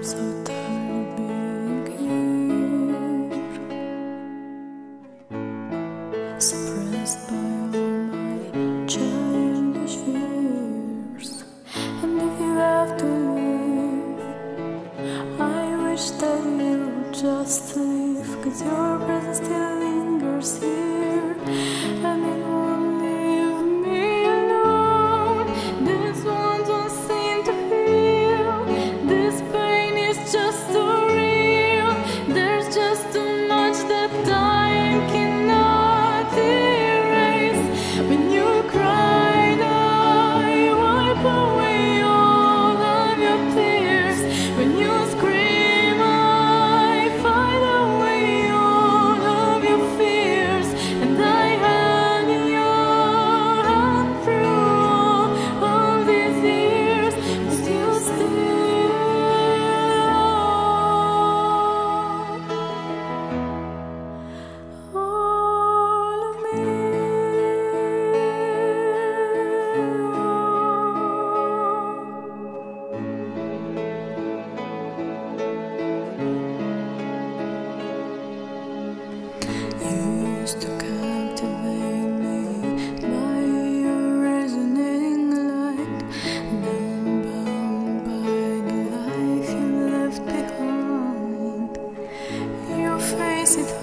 So Blessed